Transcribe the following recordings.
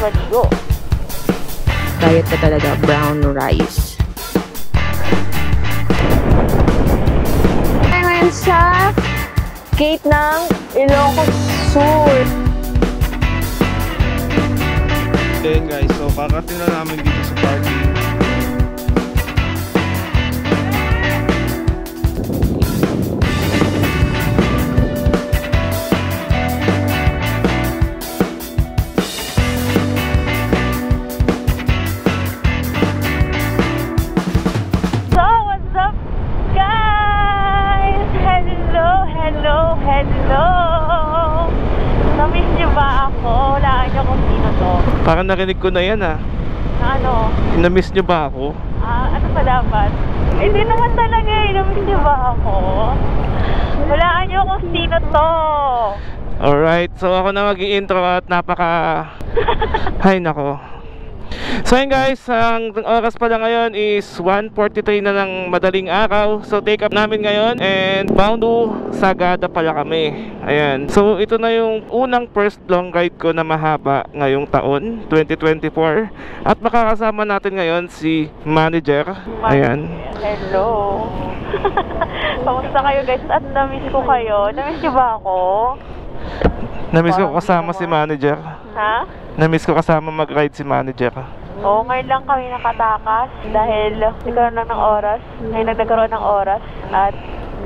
maligo. Diet ka talaga, brown rice. Ngayon sa gate ng Ilocos Sur. Ayun guys, so kakating na namin dito sa parking. Parang narinig ko na yan ah. Ano? Na-miss niyo ba ako? Ah, ano pa dapat? Eh, Hindi naman talaga eh. Namiss ba ako? Wala niyo kung sino to. Alright, so ako na mag intro at napaka... Hay nako. So yun guys, ang oras pala ngayon is 1.43 na ng madaling araw So take up namin ngayon and bound to Sagada pala kami Ayan, so ito na yung unang first long ride ko na mahaba ngayong taon 2024 At makakasama natin ngayon si manager Ayan Hello. Kamusta kayo guys? At namiss ko kayo. Namiss niyo ba ako? Namiss ko kasama si manager Ha? Namiss ko kasama mag-ride si manager Oo, ngayon lang kami nakatakas dahil nagkaroon lang ng oras. Ngayon lang nagkaroon ng oras. At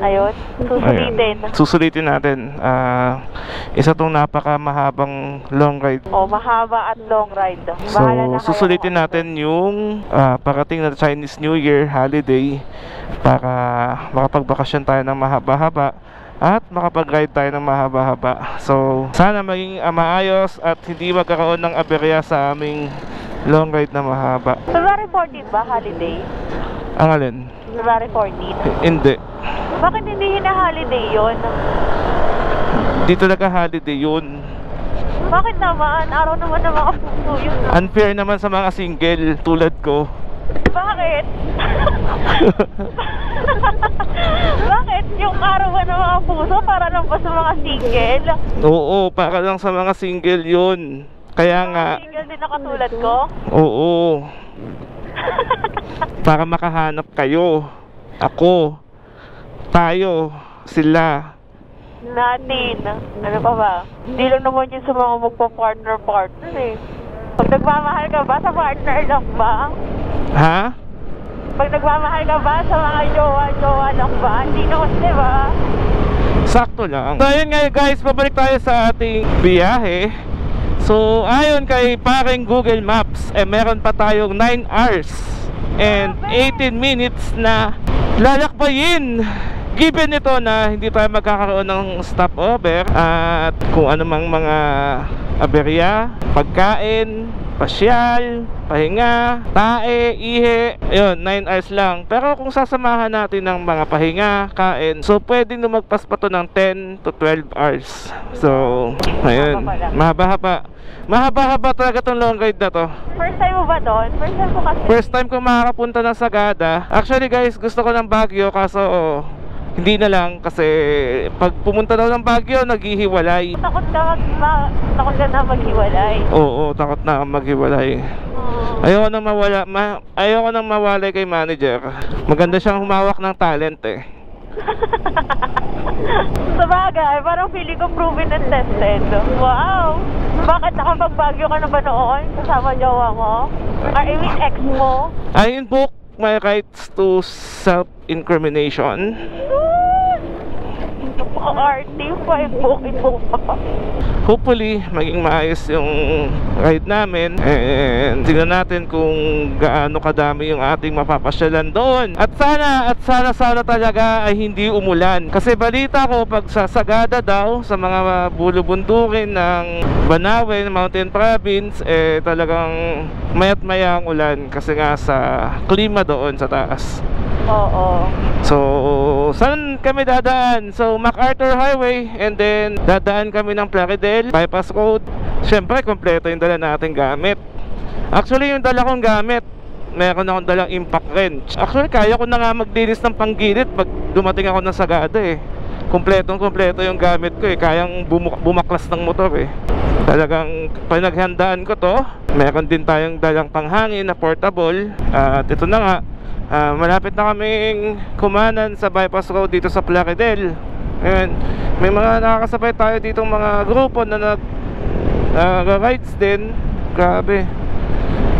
ayun, susulitin. Ayan. Susulitin natin. Ah, isa tong napaka mahabang long ride. O, mahaba at long ride. So, Bahala na kayo susulitin kung ano. natin yung ah, parating na Chinese New Year holiday para makapagbakasyon tayo ng mahaba-haba at makapag-ride tayo ng mahaba-haba. So, sana maging ah, maayos at hindi magkakaroon ng aberya sa aming long ride na mahaba. February 14 ba, holiday? Ang alin? February 14. Hindi. Bakit hindi hina-holiday yun? Dito nagka-holiday yun. Bakit naman? Araw naman ng mga puso yun. Unfair naman sa mga single tulad ko. Bakit? Bakit? Yung araw ba ng mga puso para lang pa sa mga single? Oo, para lang sa mga single yun. Kaya nga, single din na katulad ko? oo. Para makahanap kayo. Ako. Tayo. Sila. Natin. Ano pa ba? Hindi lang naman yun sa mga magpa-partner-partner eh. Pag nagmamahal ka ba, sa partner lang ba? Ha? Pag nagmamahal ka ba, sa mga jowa-jowa lang ba? Hindi naman, di ba? Sakto lang. So ayun nga guys, pabalik tayo sa ating biyahe. So ayon kay paring Google Maps, eh meron pa tayong 9 hours and 18 minutes na lalakbayin. Given ito na hindi tayo magkakaroon ng stopover at kung anumang mga aberya, pagkain, pasyal, pahinga, tae, ihe, yun, 9 hours lang. Pero kung sasamahan natin ng mga pahinga, kain, so pwedeng lumagpas pa to ng 10 to 12 hours. So, ayun, mahaba-haba. Mahaba-haba talaga tong long ride na to. First time mo ba doon? First time ko kasi. First time ko makakapunta ng Sagada. Actually guys, gusto ko ng Baguio kaso oh, hindi na lang kasi pag pumunta daw ng Baguio, naghihiwalay. Takot ka, mag, ma, takot ka na maghiwalay. Oo, takot na maghiwalay. Oh. Ayoko nang mawala, ma, ayoko nang mawalay kay manager. Maganda siyang humawak ng talent eh. Sa bagay, parang feeling ko proven and tested. Wow! Bakit nakapagbagyo ka na ba noon kasama jowa mo? Or I mean ex mo? I invoke my rights to self-incrimination. Napaka-arty pa, ibukin mo pa. Hopefully, maging maayos yung ride namin and tingnan natin kung gaano kadami yung ating mapapasyalan doon. At sana, at sana sana talaga ay hindi umulan. Kasi balita ko pag sa Sagada daw sa mga bulubundukin ng Banawen, Mountain Province, eh talagang mayat maya ang ulan kasi nga sa klima doon sa taas. Oo. So, saan kami dadaan? So, MacArthur Highway and then dadaan kami ng Plaridel, Bypass Road. Siyempre, kompleto yung dala nating gamit. Actually, yung dala kong gamit, meron akong dalang impact wrench. Actually, kaya ko na nga magdinis ng panggilid pag dumating ako ng Sagada eh. Kompletong kompleto yung gamit ko eh. Kayang bumu- bumaklas ng motor eh. Talagang pinaghandaan ko to. Meron din tayong dalang panghangin na portable. At ito na nga, ah, malapit na kaming kumanan sa bypass road dito sa Plaridel. Ayan, may mga nakakasabay tayo ditong mga grupo na nag ah, rides din. Grabe.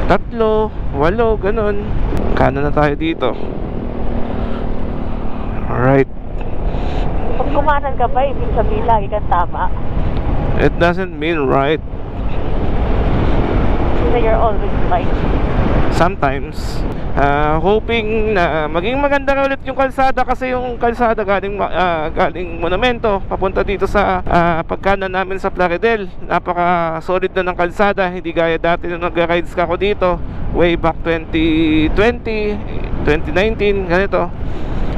Tatlo, walo, ganun. Kano na tayo dito. Alright. Pag kumanan ka ba, ibig sabihin lagi kang tama. It doesn't mean right. So you're always right. Sometimes. Ah, hoping na maging maganda na ulit yung kalsada kasi yung kalsada galing ah, galing monumento papunta dito sa ah, pagkanan namin sa Plaridel. Napaka solid na ng kalsada, hindi gaya dati nung nag-rides ka ako dito way back 2020, 2019, ganito.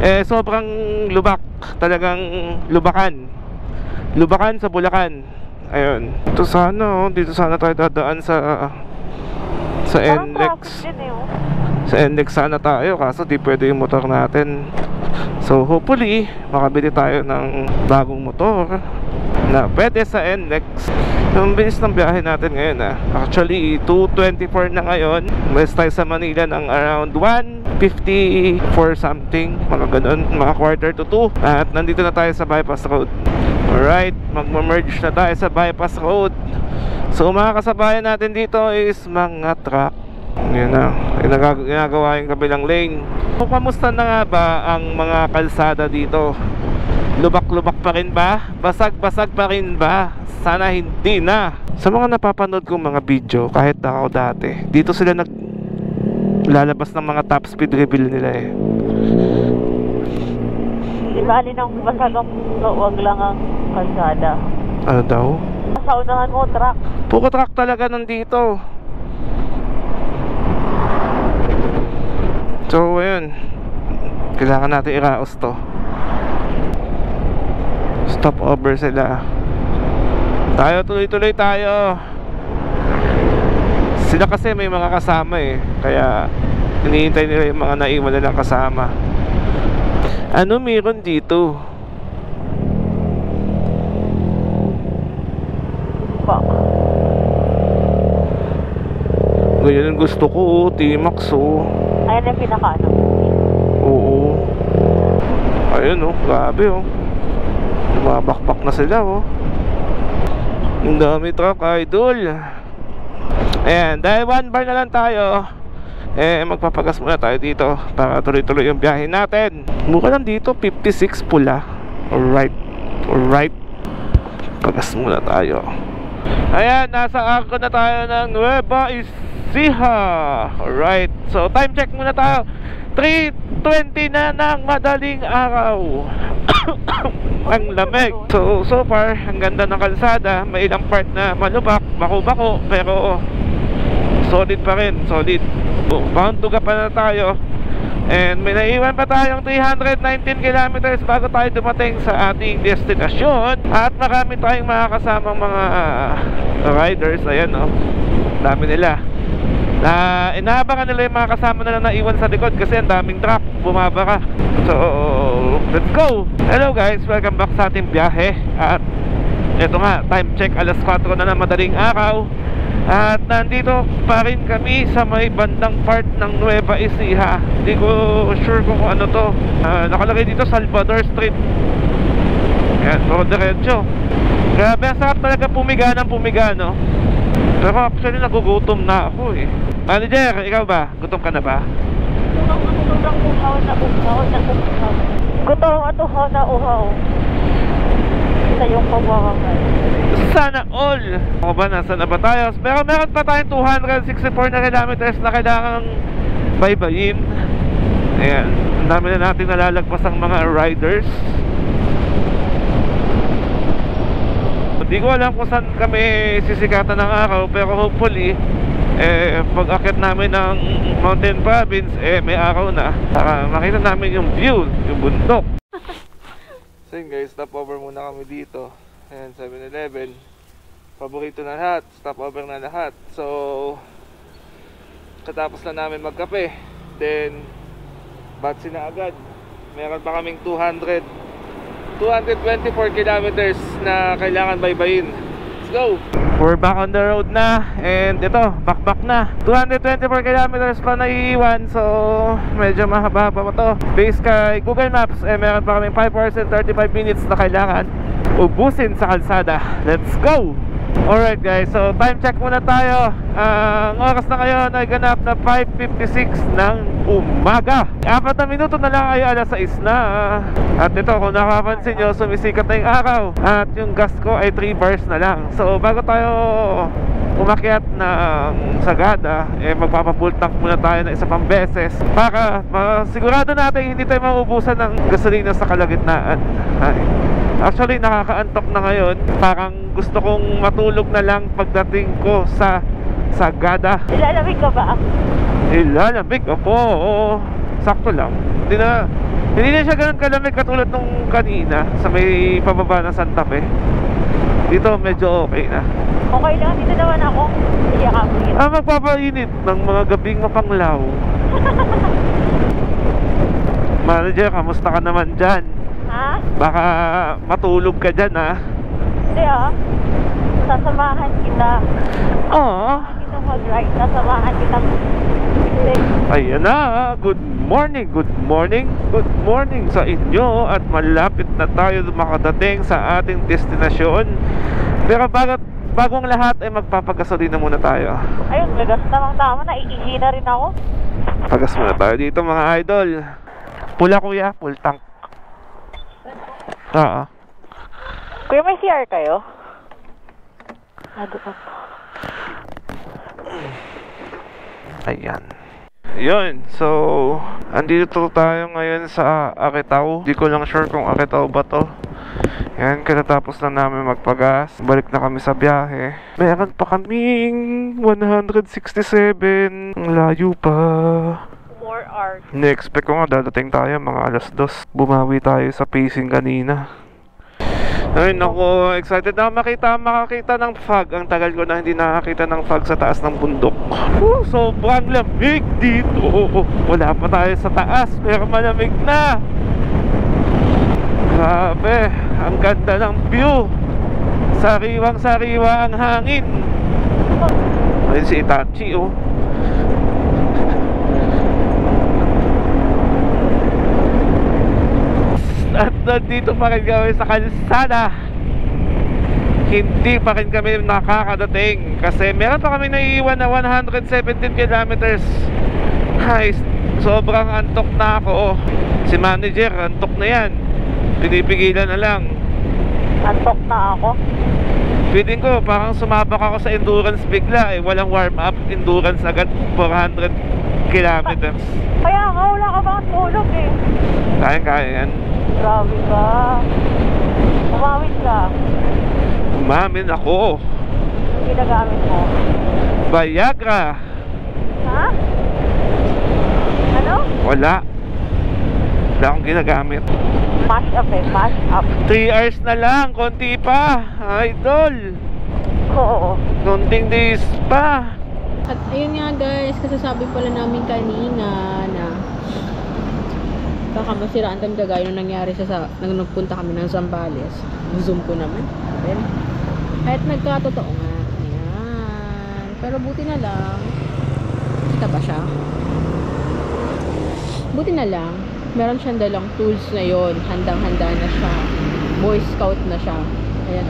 Eh sobrang lubak, talagang lubakan. Lubakan sa Bulacan. Ayun. Ito sana, oh. dito sana tayo dadaan sa sa NLEX. eh. oh. Sa NLEX sana tayo kaso di pwede yung motor natin. So hopefully makabili tayo ng bagong motor na pwede sa NLEX. Yung bilis ng biyahe natin ngayon ah. Actually 2.24 na ngayon. Umalis tayo sa Manila ng around 1.54 something. Mga ganun. Mga quarter to 2. At nandito na tayo sa bypass road. Alright, magma-merge na tayo sa bypass road. So mga kasabayan natin dito is mga truck. Yun na, ginagawa yung kabilang lane. So, kamusta na nga ba ang mga kalsada dito? Lubak-lubak pa rin ba? Basag-basag pa rin ba? Sana hindi na. Sa mga napapanood kong mga video, kahit ako dati, dito sila nag lalabas ng mga top speed reveal nila eh. Bali ng basagang puso, wag lang ang kalsada. Ano daw? Sa unahan mo, truck. Puro truck talaga nandito. So, ayun. Kailangan natin iraos to. Stop over sila. Tayo, tuloy-tuloy tayo. Sila kasi may mga kasama eh. Kaya, hinihintay nila yung mga naiwan nilang kasama. Ano meron dito? Fuck. Ganyan ang gusto ko, oh. T-Max, oh. Ayan yung pinaka ano. Oo. Ayun oh, grabe oh. Bumabakbak na sila oh. Ang dami truck, idol. Ayan, dahil one bar na lang tayo, eh magpapagas muna tayo dito para tuloy-tuloy yung biyahe natin. Mukha lang dito, 56 pula. Alright, alright. Pagas muna tayo. Ayan, nasa arko na tayo ng Nueva Ecija. Alright, so time check muna tayo. 3.20 na ng madaling araw. ang lamig. So, so far, ang ganda ng kalsada. May ilang part na malubak, bako-bako, pero solid pa rin, solid. Bound to pa na tayo. And may naiwan pa tayong 319 kilometers bago tayo dumating sa ating destinasyon. At marami tayong makakasamang mga riders. Ayan, no. Dami nila. Na inaabangan nila yung mga kasama nila na iwan sa likod kasi ang daming truck bumabara. So, let's go! Hello guys, welcome back sa ating biyahe. At eto nga, time check alas 4 na ng madaling araw. At nandito pa rin kami sa may bandang part ng Nueva Ecija. Hindi ko sure kung ano to. Ah, nakalagay dito Salvador Street. Ayan, puro diretso. Grabe, ang sarap talaga pumiga ng pumiga, no? Pero actually nagugutom na ako eh. Manager, ikaw ba? Gutom ka na ba? Uhaw na uhaw na uhaw. Gutom at uhaw na uhaw. Sa yung pagwawangay. Sana all! Ako ba, nasa na ba tayo? Pero meron pa tayong 264 na kilometers na kailangang baybayin. Ayan. Ang dami na natin nalalagpas ang mga riders. Hindi ko alam kung saan kami sisikatan ng araw pero hopefully eh pag akit namin ng Mountain Province eh may araw na para makita namin yung view, yung bundok. So yun guys, stop over muna kami dito. Ayan, 7-Eleven. Paborito na lahat, stop over na lahat. So, katapos na namin magkape. Then, batsi na agad. Meron pa kaming 200 224 kilometers na kailangan baybayin. Let's go! We're back on the road na and ito, back back na 224 kilometers pa naiiwan so medyo mahaba pa to Based kay Google Maps eh meron pa kaming 5 hours and 35 minutes na kailangan ubusin sa kalsada Let's go! Alright guys, so time check muna tayo. Ang oras na ngayon ay ganap na 5.56 ng umaga. Apat na minuto na lang ay alas 6 na. At ito kung nakapansin nyo, sumisikat na yung araw. At yung gas ko ay 3 bars na lang. So bago tayo umakyat ng Sagada eh magpapapull tank muna tayo ng isa pang beses para masigurado natin hindi tayo maubusan ng gasolina sa kalagitnaan. Ay. Actually, nakakaantok na ngayon. Parang gusto kong matulog na lang pagdating ko sa Sagada. Ilalamig ka ba? Ilalamig ako. Oo. Sakto lang. Hindi na, hindi na siya ganun kalamig katulad nung kanina sa may pababa ng Santa Fe. Dito medyo okay na. Okay lang, dito naman ako. Iya ka, Ah, magpapainit ng mga gabing mapanglaw. Manager, kamusta ka naman dyan? Ha? Baka matulog ka dyan ha. Hindi ah. Sasamahan kita. Oo. Kita mag-ride. Sasamahan kita. Ayan na, good morning, good morning, good morning sa inyo at malapit na tayo makadating sa ating destinasyon. Pero bago, bagong lahat ay magpapagasolina muna tayo. Ayun, may gas namang tama. Naiihi na rin ako. Pagas muna tayo dito mga idol. Pula kuya, full tank. Oo. Kuya, may CR kayo? Ado pa. Ayan. Yun, so andito tayo ngayon sa Akitaw. Di ko lang sure kung Akitaw ba to. Yan, katatapos na namin magpagas. Balik na kami sa biyahe. Meron pa kaming 167. Ang layo pa. 4 hours. Ni-expect ko nga dadating tayo mga alas dos. Bumawi tayo sa pacing kanina. Ay nako, excited na makita, makakita ng fog. Ang tagal ko na hindi nakakita ng fog sa taas ng bundok. Woo, sobrang lamig dito. Wala pa tayo sa taas, pero malamig na. Grabe, ang ganda ng view. Sariwang sariwa ang hangin. Ayun si Itachi oh. At nandito pa rin kami sa kalsada Hindi pa rin kami nakakadating. Kasi meron pa kami naiiwan na 117 kilometers. Ay, sobrang antok na ako. Si manager, antok na yan. Pinipigilan na lang. Antok na ako. Feeling ko parang sumabak ako sa endurance bigla eh. Walang warm up, endurance agad 400 kilometers. Kaya nga, wala ka bang tulog eh. Kaya-kaya yan Grabe ka. Umawit ka. Umamin ako Yung ginagamit mo. Viagra Ha? Ano? Wala Wala akong ginagamit Mash up eh, mash up. 3 hours na lang, konti pa Idol Oo. Konting days pa At ayun nga guys, kasasabi pala namin kanina na baka masiraan kami kagaya nung nangyari sa, sa nang nagpunta kami ng Zambales. Zoom ko naman. Then, kahit nagkatotoo nga. Ayan. Pero buti na lang. Kita ba siya? Buti na lang. Meron siyang dalang tools na yon Handang-handa na siya. Boy Scout na siya. Ayan.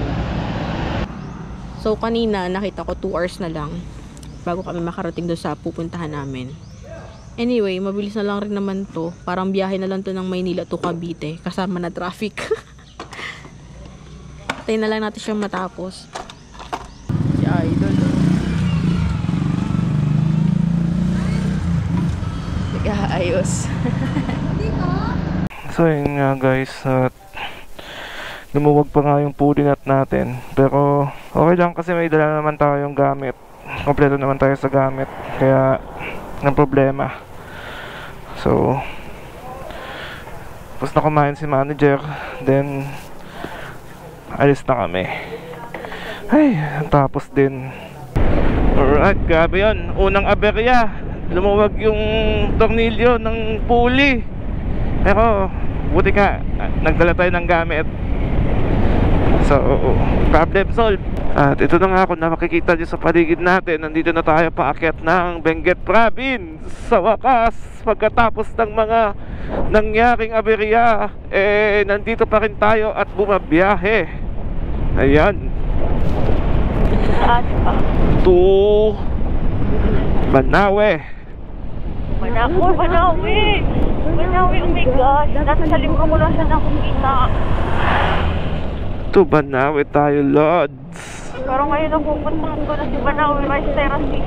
So, kanina, nakita ko 2 hours na lang bago kami makarating doon sa pupuntahan namin. Anyway, mabilis na lang rin naman to. Parang biyahe na lang to ng Maynila to Cavite. Kasama na traffic. Tayo na lang natin siyang matapos. Si Idol. Nag-aayos. So yun nga guys At Lumuwag pa nga yung pulinat natin Pero okay lang kasi may dala naman tayong gamit Kompleto naman tayo sa gamit Kaya Ng problema. So Tapos na kumain si manager Then Alis na kami. Ay Tapos din. Alright, grabe yun. Unang aberya. Lumuwag yung tornilyo ng pulley. Pero Buti nga Nagdala tayo ng gamit. So, problem solved At ito na nga kung na makikita nyo sa paligid natin, nandito na tayo paakyat ng Benguet Province. Sa wakas, pagkatapos ng mga nangyaring aberya, eh, nandito pa rin tayo at bumabiyahe. Ayan, Saan pa? to Banawe. Manakoy, Manawi! Manawi, oh my gosh! Nasa sa libro ko lang siya nakikita. To Banawe tayo, Lods. Pero ngayon napupuntahan ko na si Manawi Rice Terrace.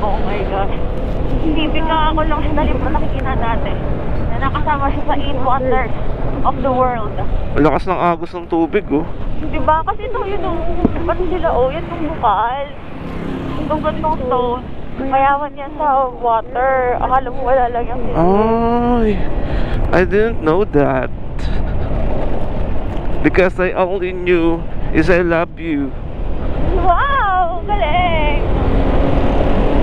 Oh my gosh. Hindi bigla ako lang siya na libro nakikita natin. Na nakasama siya sa Eight Wonders of the World. Lakas ng agos ng tubig, oh. Diba? Kasi ito yun oh. Ba't sila oh? Yan yung bukal. Itong gantong stone. Mayaman yan sa water. Akala mo wala lang yung Ay, I didn't know that. Because I only knew is I love you. Wow! Galing!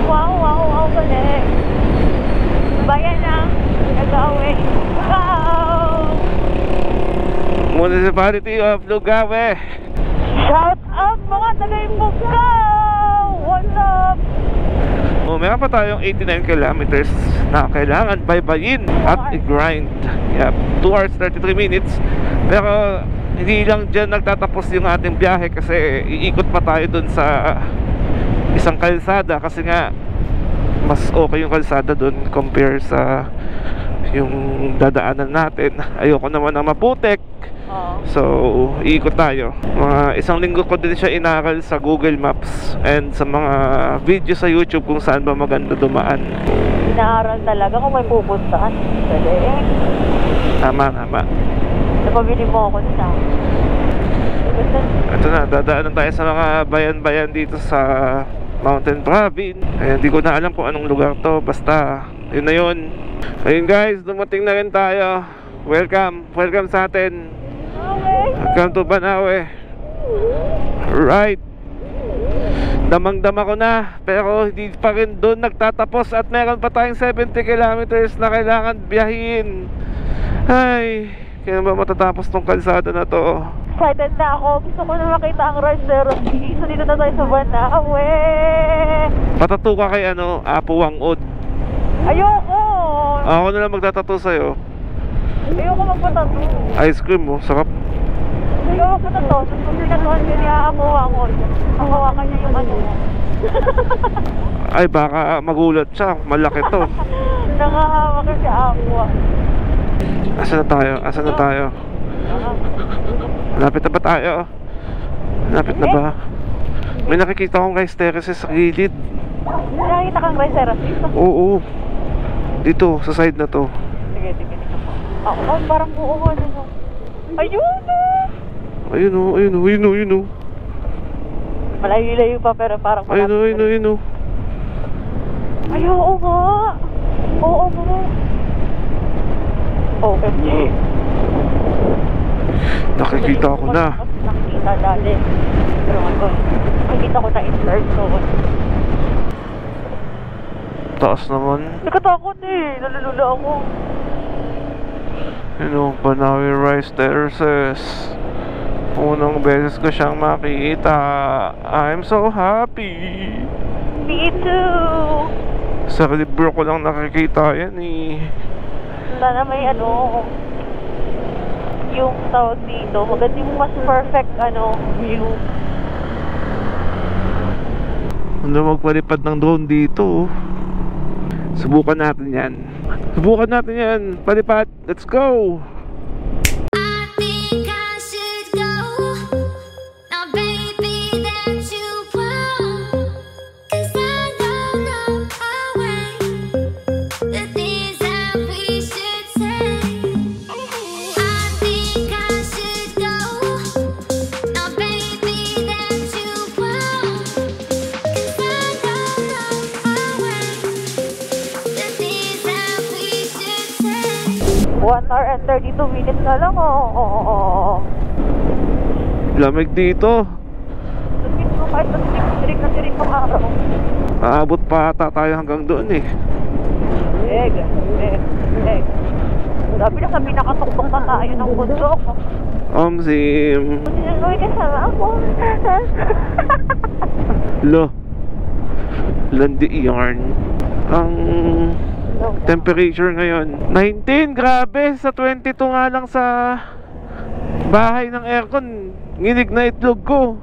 Wow, wow, wow, galing! Bayan ng Nagawe. Wow! Municipality of Lugawe. Shout out mga taga-Imbugao! What's up? Oh, meron pa tayong 89 kilometers na kailangan baybayin at i-grind. Yep, 2 hours 33 minutes. Pero hindi lang dyan nagtatapos yung ating biyahe kasi iikot pa tayo dun sa isang kalsada kasi nga mas okay yung kalsada dun compare sa yung dadaanan natin. Ayoko naman na maputek. Oh. So, iikot tayo. Mga isang linggo ko din siya inaral sa Google Maps and sa mga video sa YouTube kung saan ba maganda dumaan. Inaaral talaga kung may pupuntahan. Galing. Tama, tama. Napabili mo ako nila. Basta, Ito na, dadaanan tayo sa mga bayan-bayan dito sa Mountain Province. Ayan, hindi ko na alam kung anong lugar to. Basta, yun na yun. Ayun guys, dumating na rin tayo. Welcome, welcome sa atin. Welcome to Banawe. Right. Damang-dama ko na pero hindi pa rin doon nagtatapos at meron pa tayong 70 kilometers na kailangan biyahin. Ay, kaya ba matatapos tong kalsada na to? Excited na ako. Gusto ko na makita ang Rice Terrace. So, dito na tayo sa Banawe. Patatu ka kay ano, Apo Wangod. Ayoko. Ako na lang magtatato sa'yo. Ayoko magpatato. Ice cream mo, sarap. Ayoko magpatato. Tapos kung pinatuhan ko niya ako. Ang hawakan niya yung ano. Ay, baka magulat siya. Malaki to. Nakahawak siya ako. Asa na tayo? Asa na tayo? Malapit na ba tayo? Malapit na ba? May nakikita akong guys terraces sa gilid. Nakita kang Rice Terrace dito. Oo. Dito, sa side na to. Sige, sige, sige. Ako, oh, parang buo ko ano. Ayun oh. Ayun o, ayun o, ayun o, ayun o. Malayo-layo pa pero parang Ayun o, ayun o, ayun o. Ay, oo nga. Oo nga. OMG. Nakikita ko na. Nakikita dali. Pero ngayon, nakikita ko na in person. Taas naman. Nakatakot eh. Nalulula ako. Yun o, Banawi Rice Terraces. Unang beses ko siyang makita. I'm so happy. Me too. Sa libro ko lang nakikita yan eh. Sana may ano, yung tawag dito, maganda yung mas perfect ano, view. Ano magpalipad ng drone dito oh. Subukan natin yan. Subukan natin yan. Palipad. Let's go 1 hour and 32 minutes na lang, oh. Oo, oo, oo. Lamig dito Lamig mo kahit na tirik na tirik ng araw. Aabot pa ata tayo hanggang doon eh Leg, leg, leg. Sabi na sa pinakatuktok na tayo ng bundok. Omsim. Sinuloy kasama ako. Lo. Landi yarn. Ang temperature ngayon 19 grabe. Sa 22 nga lang sa bahay ng aircon nginig na itlog ko.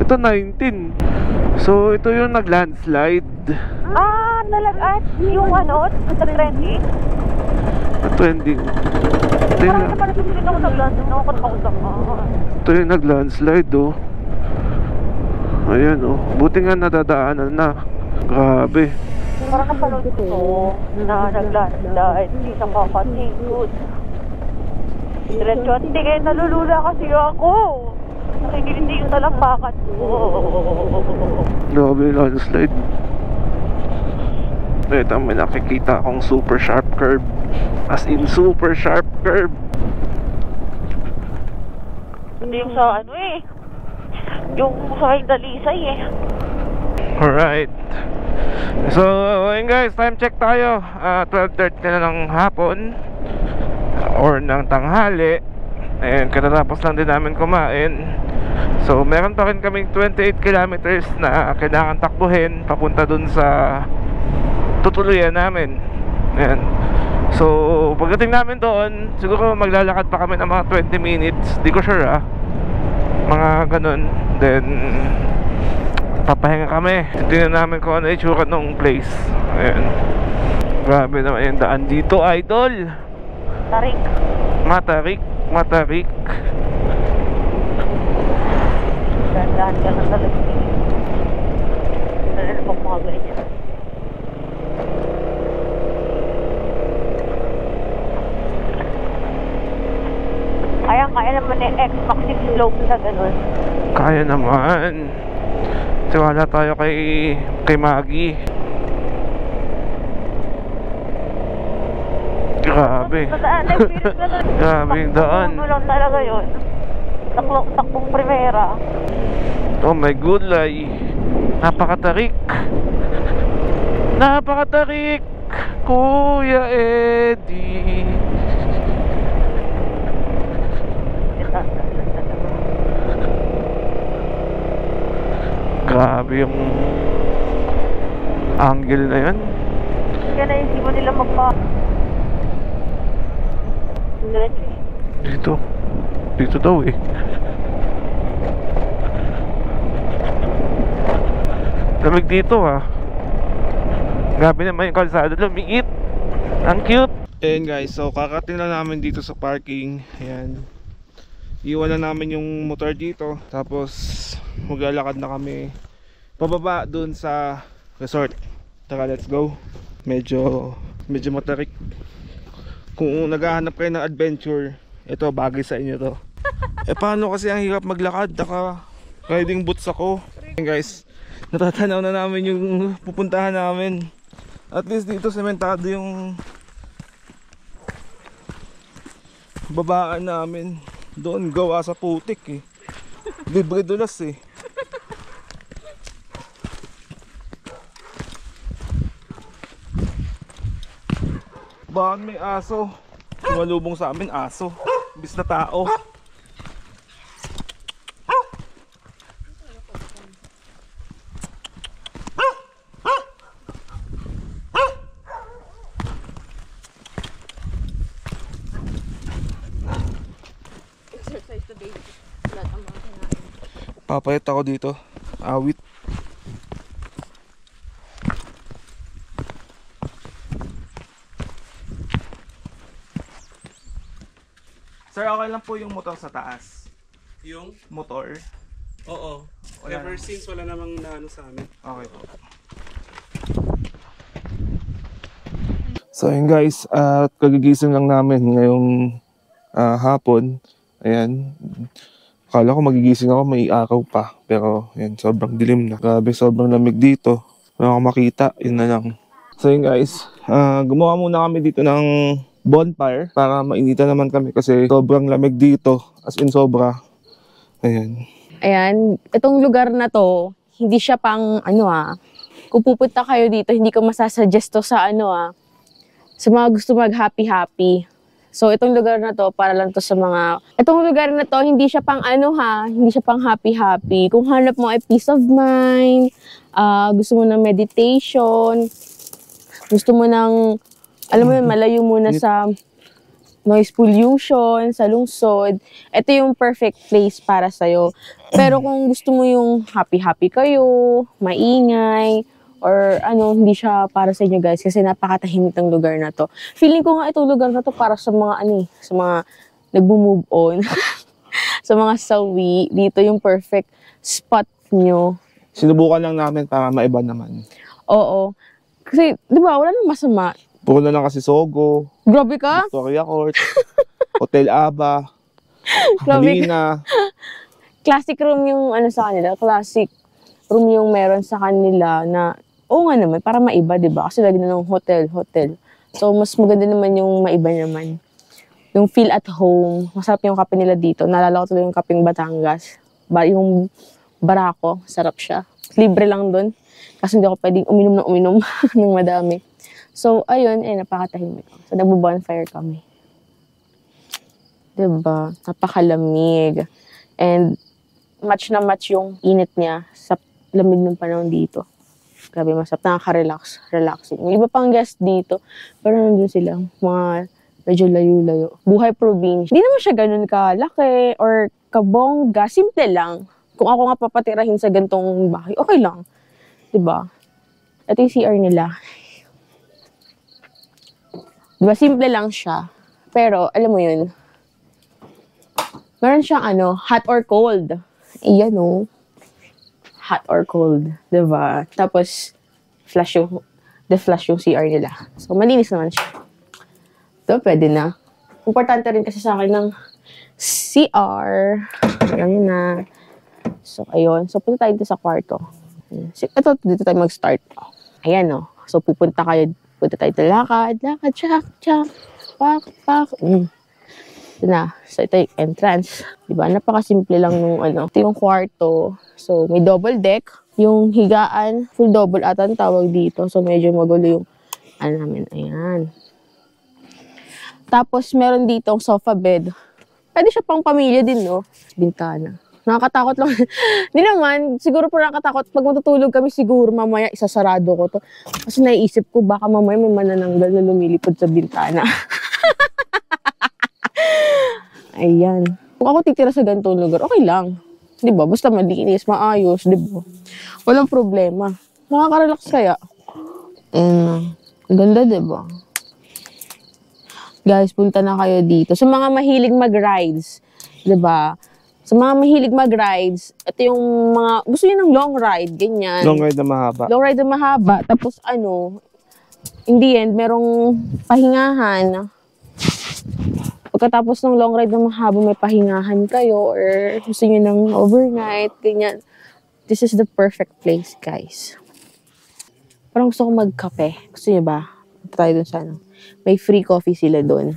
Ito 19 so ito yung nag landslide ah, nalagat yung ano, sa trending. na trending ito yung, Parang naman ako London. Ako ito yung nag landslide oh. Ayan oh. Buti nga nadadaanan na. Grabe Parang napanood ko na naglalait. Hindi sa kakatingkod. Diretso at hindi kayo nalulula kasi ako. Nakikilindi yung talampakan ko. Grabe yung landslide. Ito, may nakikita akong super sharp curve. As in, super sharp curve. Hindi yung sa ano eh. Yung sa may dalisay eh. Alright. So, ayun guys, time check tayo. Ah, 12.30 na ng hapon. Or ng tanghali. And katatapos lang din namin kumain. So, meron pa rin kaming 28 kilometers na kailangan takbuhin papunta dun sa tutuluyan namin. Ayan. So, pagdating namin doon, siguro maglalakad pa kami ng mga 20 minutes. Di ko sure ah. Mga ganun. Then, papahinga kami. Tingnan namin kung ano itsura ng place. Ayan. Grabe naman yung daan dito, idol. Tarik. Matarik, matarik. Dahan ka ng talagang. Nalalapak mga ganyan. Kaya kaya naman yung X-Maxi slope na ganun. Kaya naman. Tiwala tayo kay kay Maggie. Grabe. Grabe yung daan. Lang talaga yun. Takbong, takbong primera. Oh my gulay. Napakatarik. Napakatarik. Kuya Eddie. Grabe yung angle na yun. Kaya naisip mo nila magpa... Dito. Dito daw eh. Lamig dito ah. Grabe naman yung kalsada. Lumiit. Ang cute. Ayan guys, so kakating lang namin dito sa parking. Ayan. Iwan na namin yung motor dito. Tapos maglalakad na kami pababa dun sa resort. Tara, let's go. Medyo, medyo matarik. Kung naghahanap kayo ng adventure, ito bagay sa inyo to. eh paano kasi ang hirap maglakad? Naka riding boots ako. Ayan guys, natatanaw na namin yung pupuntahan namin. At least dito sementado yung babaan namin. Doon gawa sa putik eh. Libre dulas eh. Bakit may aso? Sumalubong sa amin aso. Bis na tao. Papayat ako dito. Awit. Sir, okay lang po yung motor sa taas. Yung? Motor. Oo. Wala Ever naman. since wala namang naano sa amin. Okay po. So yun guys, at kagigising lang namin ngayong ah, hapon. Ayan. Akala ko magigising ako, may araw pa. Pero yan, sobrang dilim na. Grabe, sobrang lamig dito. Wala akong makita, yun na lang. So yun guys, ah, gumawa muna kami dito ng bonfire para mainitan naman kami kasi sobrang lamig dito. As in sobra. Ayan. Ayan, itong lugar na to, hindi siya pang ano ah. Kung pupunta kayo dito, hindi ko masasuggest to sa ano ah. Sa mga gusto mag happy-happy. So, itong lugar na to, para lang to sa mga... Itong lugar na to, hindi siya pang ano ha, hindi siya pang happy-happy. Kung hanap mo ay peace of mind, ah, gusto mo ng meditation, gusto mo ng, alam mo yun, malayo muna sa noise pollution, sa lungsod, ito yung perfect place para sa'yo. Pero kung gusto mo yung happy-happy kayo, maingay, or ano, hindi siya para sa inyo guys kasi napakatahimik ng lugar na to. Feeling ko nga itong lugar na to para sa mga ano eh, sa mga nagbo-move on. sa mga sawi, dito yung perfect spot nyo. Sinubukan lang namin para maiba naman. Oo. Kasi, di ba, wala nang masama. Puro na lang kasi Sogo, Grabe ka? Victoria Court, Hotel Aba, Grabe ka. Halina. Classic room yung ano sa kanila. Classic room yung meron sa kanila na, oo nga naman, para maiba, di ba? Kasi lagi na ng hotel, hotel. So, mas maganda naman yung maiba naman. Yung feel at home. Masarap yung kape nila dito. Naalala ko tuloy yung kapeng Batangas. Ba, yung barako, sarap siya. Libre lang doon. Kasi hindi ako pwedeng uminom na uminom ng madami. So, ayun, eh, napakatahimik. So, nagbo-bonfire kami. Diba? Napakalamig. And, match na match yung init niya sa lamig ng panahon dito. Grabe, masarap. Nakaka-relax. Relaxing. Yung iba pang guest dito, pero nandun sila, mga medyo layo-layo. Buhay probinsya. Hindi naman siya ganun kalaki or kabongga. Simple lang. Kung ako nga papatirahin sa gantong bahay, okay lang. 'Di ba? Ito yung CR nila. 'Di ba? Simple lang siya. Pero, alam mo yun, meron siyang ano, hot or cold. Iyan o. Hot or cold. 'Di ba? Tapos, flash yung, the flash yung CR nila. So, malinis naman siya. Ito, pwede na. Importante rin kasi sa akin ng CR. Niyo na. So, ayun. So, punta tayo sa kwarto. Ayan. So, ito, dito tayo mag-start. Ayan, no. So, pupunta kayo, punta tayo sa lakad, lakad, chak, chak, pak, pak. Mm. Ito na. So, ito yung entrance. Diba? Napakasimple lang nung ano. Ito yung kwarto. So, may double deck. Yung higaan, full double ata ang tawag dito. So, medyo magulo yung ano namin. Ayan. Tapos, meron ditong sofa bed. Pwede siya pang pamilya din, no? Bintana. Nakakatakot lang. Hindi naman, siguro po nakakatakot. Pag matutulog kami, siguro mamaya isasarado ko to. Kasi naiisip ko, baka mamaya may manananggal na lumilipad sa bintana. Ayan. Kung ako titira sa ganitong lugar, okay lang. Di ba? Basta malinis, maayos, di ba? Walang problema. Nakaka-relax kaya. Mm, ganda, di ba? Guys, punta na kayo dito. Sa mga mahilig mag-rides, di ba? Sa mga mahilig mag-rides, ito yung mga, gusto nyo ng long ride, ganyan. Long ride na mahaba. Long ride na mahaba. Tapos ano, in the end, merong pahingahan. Pagkatapos ng long ride na mahaba, may pahingahan kayo or gusto nyo ng overnight, ganyan. This is the perfect place, guys. Parang gusto ko magkape. Gusto niyo ba? Punta tayo dun sa ano. May free coffee sila doon.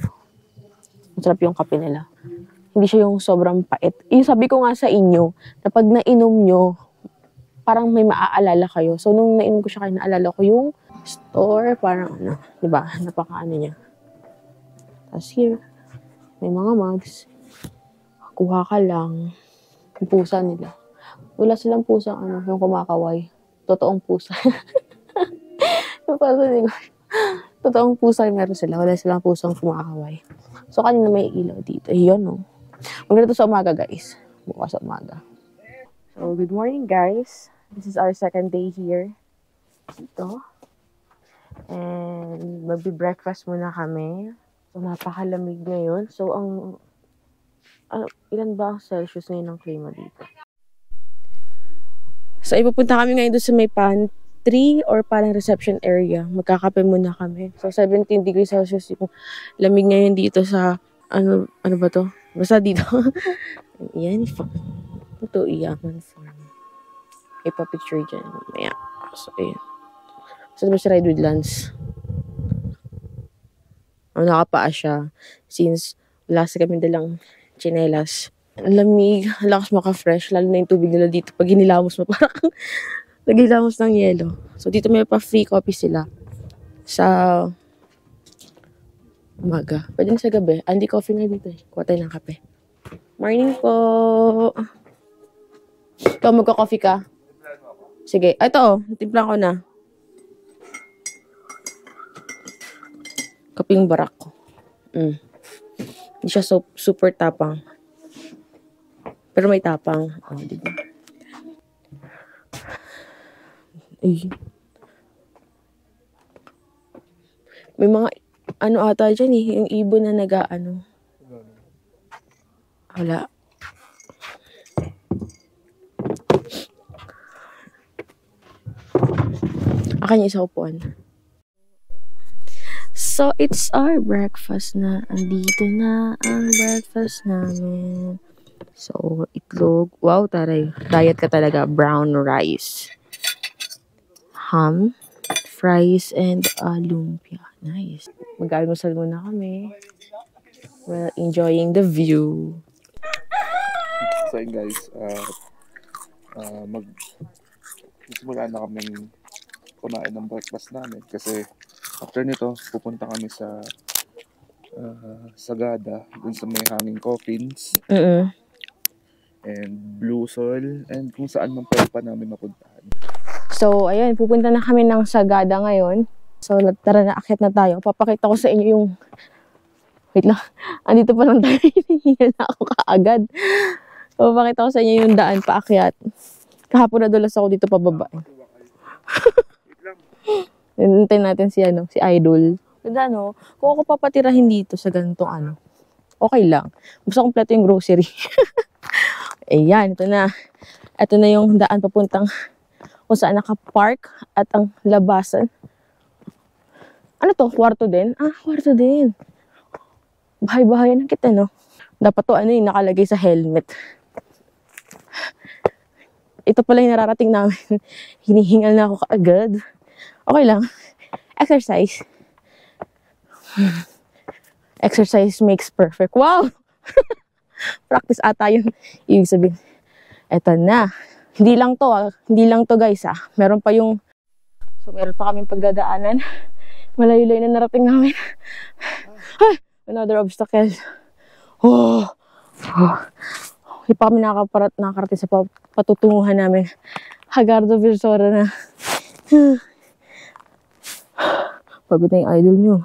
Masarap yung kape nila. Hindi siya yung sobrang pait. Yung sabi ko nga sa inyo, na pag nainom nyo, parang may maaalala kayo. So, nung nainom ko siya, kayo naalala ko yung store, parang ano, di ba? Napaka ano niya. Tapos here, may mga mugs. Kuha ka lang. Yung pusa nila. Wala silang pusa, ano, yung kumakaway. Totoong pusa. yung pusa nila. Totoong pusa meron sila. Wala silang pusang kumakaway. So, kanina may ilaw dito. Yun, no. Maganda to sa umaga, guys. Bukas sa umaga. So, good morning, guys. This is our second day here. Ito. And magbi-breakfast muna kami. So, napakalamig ngayon. So, ang... ano, ilan ba ang Celsius ngayon ang klima dito? So, ipupunta kami ngayon doon sa may pantry or parang reception area. Magkakape muna kami. So, 17 degrees Celsius yung lamig ngayon dito sa... Ano, ano ba to? Basta dito. Yan. Ito, iyaman farm. Ipa-picture dyan. Maya. So, ayan. So, diba si Ride with Lance? Oh, nakapaa siya. Since wala sa kami dalang chinelas. Ang lamig, lakas maka-fresh, lalo na yung tubig nila dito. Pag hinilamos mo, parang naghilamos ng yelo. So, dito may pa-free copy sila. Sa Umaga. Pwede na sa gabi. Andy coffee na dito eh. Kuha tayo ng kape. Morning po. Ikaw magka-coffee ka? Sige. Ah, Ito oh. Timpla ko na. Kaping barak ko. Mm. Hindi siya so, super tapang. Pero may tapang. Oh, di ba? Ay. May mga ano ata dyan eh, yung ibon na naga ano. Wala. Akin yung isa upuan. So, it's our breakfast na. Andito na ang breakfast namin. So, itlog. Wow, taray. Diet ka talaga. Brown rice. Ham, fries, and uh, lumpia. Nice. Mag-almusal muna kami. We're enjoying the view. So yun guys, uh, uh, mag simula na kami kumain ng breakfast namin kasi after nito pupunta kami sa uh, Sagada dun sa may hanging coffins Mm and Blue Soil and kung saan man pwede pa namin mapuntahan. So, ayun, pupunta na kami ng Sagada ngayon. So, tara na, akit na tayo. Papakita ko sa inyo yung... Wait lang. Andito pa lang tayo. Hinihingal na ako kaagad. Papakita ko sa inyo yung daan paakyat. Kahapon na dulas ako dito pababa. Hinintay natin si ano, si Idol. Ganda no? Kung ako papatirahin dito sa ganitong ano, okay lang. Basta kompleto yung grocery. Ayan, ito na. Ito na yung daan papuntang kung saan nakapark at ang labasan. Ano to? Kwarto din? Ah, kwarto din. Bahay-bahayan na kita, no? Dapat to, ano yung nakalagay sa helmet. Ito pala yung nararating namin. Hinihingal na ako kaagad. Okay lang. Exercise. Exercise makes perfect. Wow! Practice ata yun. Ibig sabihin. Eto na. Hindi lang to, ah. Hindi lang to, guys, ah. Meron pa yung... So, meron pa kaming pagdadaanan. Malayo-layo na narating namin. Ay! Another obstacle. Oh! oh. Hindi pa kami nakakaparat, nakakarating sa pa- patutunguhan namin. Hagardo Virsora na. Pagod na yung idol nyo.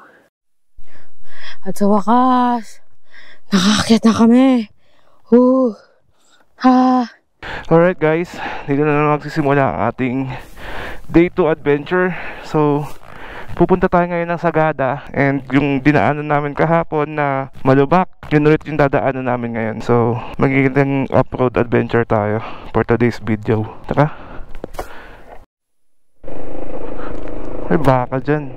At sa wakas, nakakakit na kami. Huh. Ha. Alright guys, dito na naman magsisimula ang ating day 2 adventure. So, pupunta tayo ngayon ng Sagada and yung dinaanan namin kahapon na malubak, yun ulit yung dadaanan namin ngayon. So, magiging off-road adventure tayo for today's video. Tara! May baka dyan.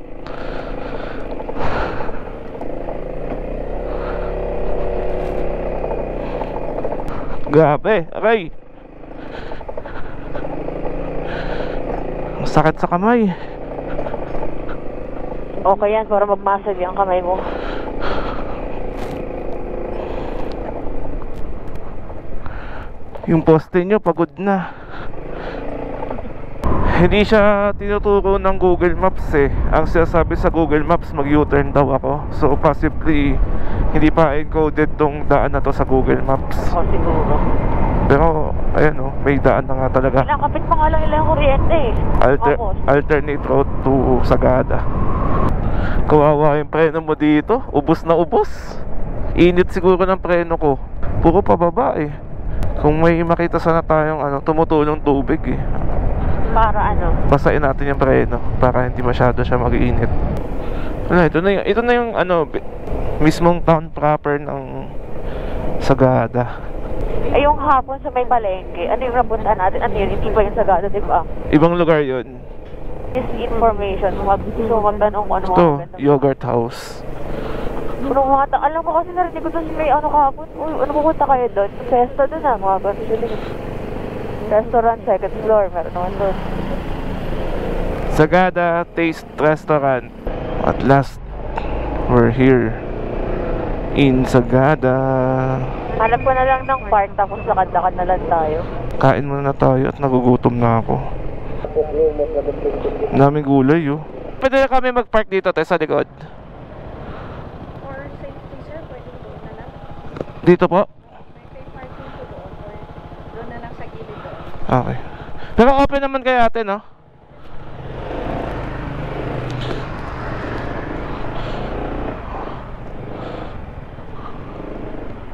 Grabe, aray! Sakit sa kamay. Okay yan, para mag-muscle yung kamay mo. Yung poste nyo, pagod na. Hindi siya tinuturo ng Google Maps eh. Ang sinasabi sa Google Maps, mag-U-turn daw ako. So, possibly, hindi pa encoded tong daan na to sa Google Maps. O, siguro. Pero, ayan oh, may daan na nga talaga. Kinakapit pa nga lang ilang kuryente eh. Alter, Almost. alternate route to Sagada. Kawawa yung preno mo dito. Ubus na ubos. Init siguro ng preno ko. Puro pababa eh. Kung may makita sana tayong ano, tumutulong tubig eh. Para ano? Basain natin yung preno para hindi masyado siya mag-iinit. Wala, ito na yung, ito na yung ano, mismong town proper ng Sagada. Eh, yung hapon sa may palengke, ano yung napuntahan natin? Ano yun? Hindi ba yung Sagada, di ba? Ibang lugar yun. This information, mag gusto ko kung ano Ito, yogurt house. Ano mga ta- alam mo kasi narinig ko doon may ano kahapon. Uy, ano pupunta kayo doon? Festa doon ah, sila. Restaurant, second floor, meron naman doon. Sagada Taste Restaurant. At last, we're here in Sagada. Hanap ko na lang ng park, tapos lakad-lakad na lang tayo. Kain muna tayo at nagugutom na ako. Daming gulay oh. Pwede na kami mag-park dito tayo sa likod. Dito po? Doon na lang sa gilid doon. Okay. Pero open naman kay ate, no?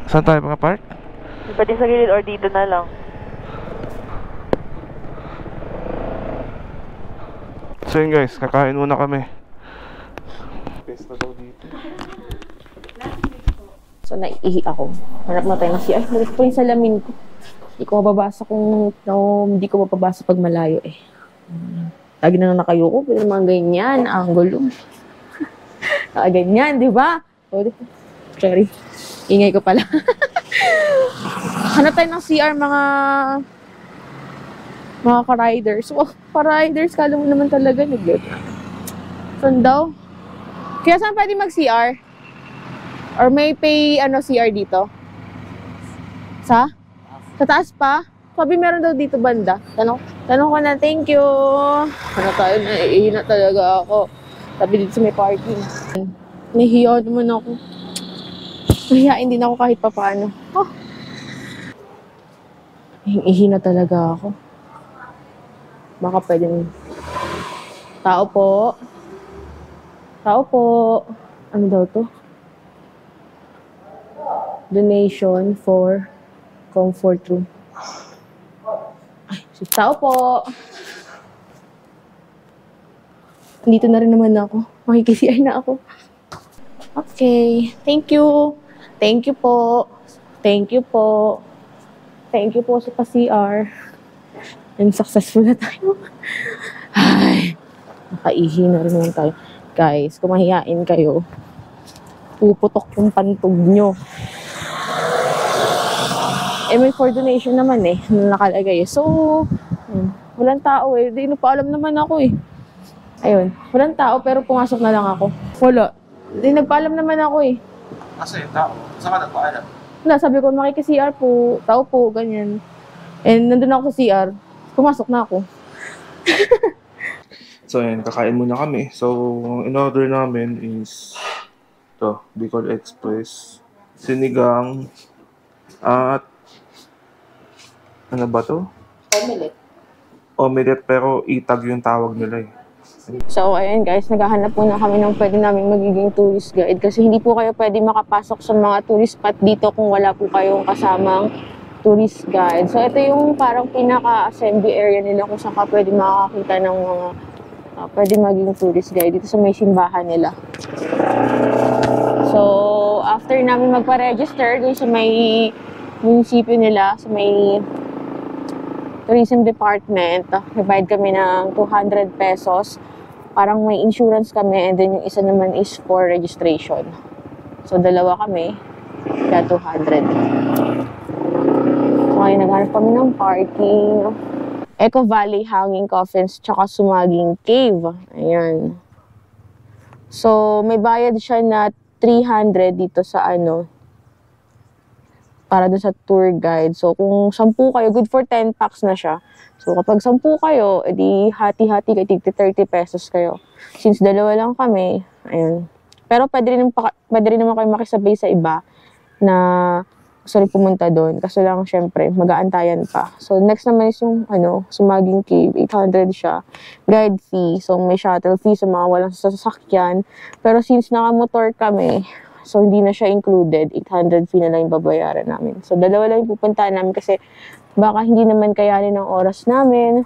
Saan tayo mga park? Pwede sa gilid or dito na lang. So yun guys, kakain muna kami. Best na daw dito. So, naiihi ako. Hanap na tayo ng CR. Balik po yung salamin ko. Hindi ko mababasa kung no, hindi ko mapabasa pag malayo eh. Lagi na lang nakayuko, pero mga ganyan, ang gulo. ah, ganyan, di ba? Oh, di- sorry. Ingay ko pala. Hanap tayo ng CR, mga mga ka-riders. Oh, ka-riders, kala mo naman talaga nag Saan daw? Kaya saan pwede mag-CR? Or may pay ano CR dito? Sa? Sa taas pa? Sabi meron daw dito banda. Tanong, tanong ko na, thank you. Ano tayo, naiihi na talaga ako. Sabi dito sa may parking. Nahihiya naman ako. Nahihiyain din ako kahit papaano. Oh. Ihi talaga ako. Baka pwede Tao po. Tao po. Ano daw to? donation for comfort room. Ay, tao po. Dito na rin naman ako. Makikisiyan na ako. Okay. Thank you. Thank you po. Thank you po. Thank you po sa pa-CR. And successful na tayo. Ay, nakaihi na rin naman tayo. Guys, kung mahihain kayo, puputok yung pantog nyo. Eh, may for donation naman eh, na nakalagay. So, yun. walang tao eh. Di pa alam naman ako eh. Ayun, walang tao pero pumasok na lang ako. Wala. Di nagpaalam naman ako eh. Kasi tao, saan ka nagpaalam? Wala, sabi ko, makiki-CR po, tao po, ganyan. And nandun ako sa CR, pumasok na ako. So yun, kakain muna kami. So, ang in-order namin is to Bicol Express, sinigang, at ano ba to? Omelette. Omelette pero itag yung tawag nila eh. So, ayun guys, naghahanap muna kami ng pwede namin magiging tourist guide kasi hindi po kayo pwede makapasok sa mga tourist spot dito kung wala po kayong kasamang tourist guide. So, ito yung parang pinaka-assembly area nila kung saan ka pwede makakita ng mga ah, pwede maging tourist guide dito sa may simbahan nila. So, after namin magpa-register dun sa may munisipyo nila, sa may tourism department, ah, provide kami ng 200 pesos. Parang may insurance kami and then yung isa naman is for registration. So, dalawa kami, kaya 200. Ngayon naghanap kami ng parking. Eco Valley Hanging Coffins, tsaka Sumaging Cave. Ayan. So, may bayad siya na 300 dito sa ano, para dun sa tour guide. So, kung 10 kayo, good for 10 packs na siya. So, kapag 10 kayo, edi hati-hati kayo, tigti 30 pesos kayo. Since dalawa lang kami, ayun. Pero pwede rin, pwede rin naman kayo makisabay sa iba na gusto rin pumunta doon. Kaso lang, syempre, mag-aantayan pa. So, next naman is yung, ano, Sumaging Cave. 800 siya. Guide fee. So, may shuttle fee sa mga walang sasakyan. Pero since naka-motor kami, so hindi na siya included. 800 fee na lang yung babayaran namin. So, dalawa lang yung pupuntahan namin kasi baka hindi naman kayanin ng oras namin.